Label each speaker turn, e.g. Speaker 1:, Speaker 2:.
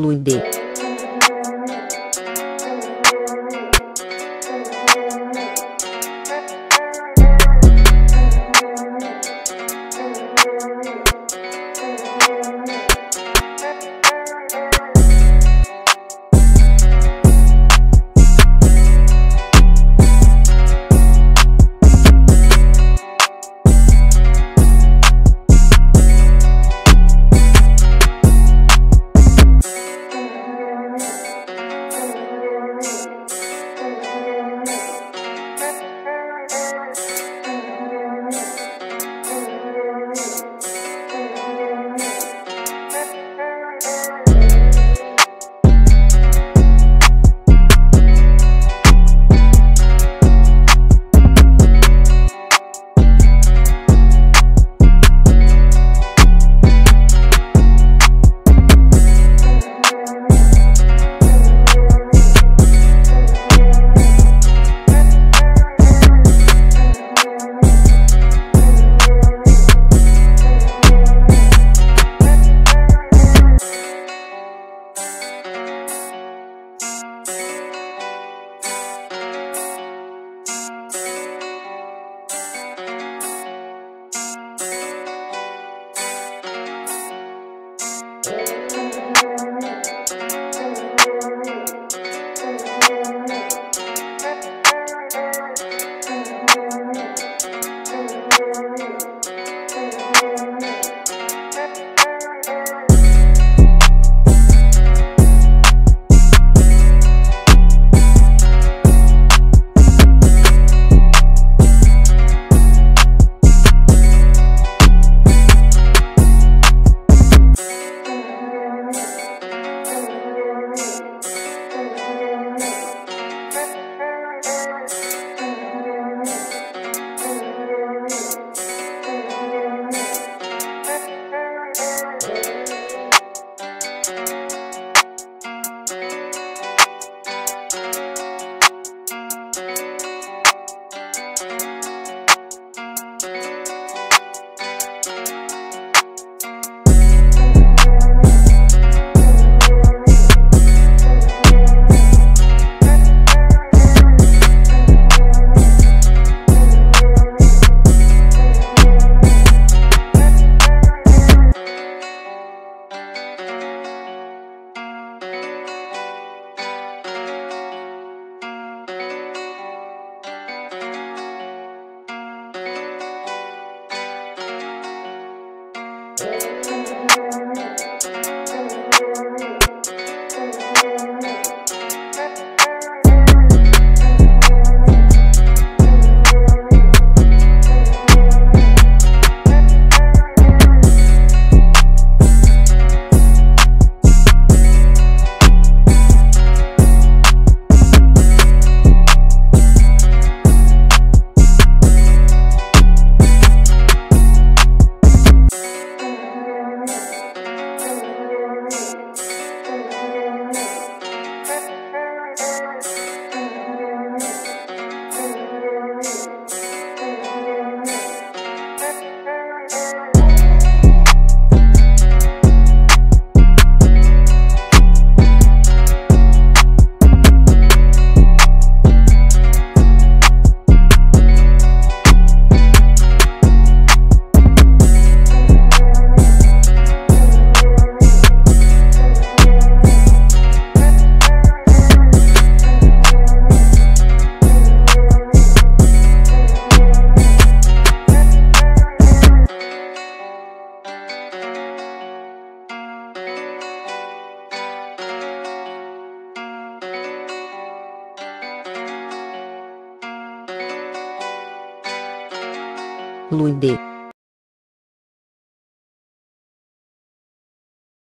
Speaker 1: Luinde. Luinde.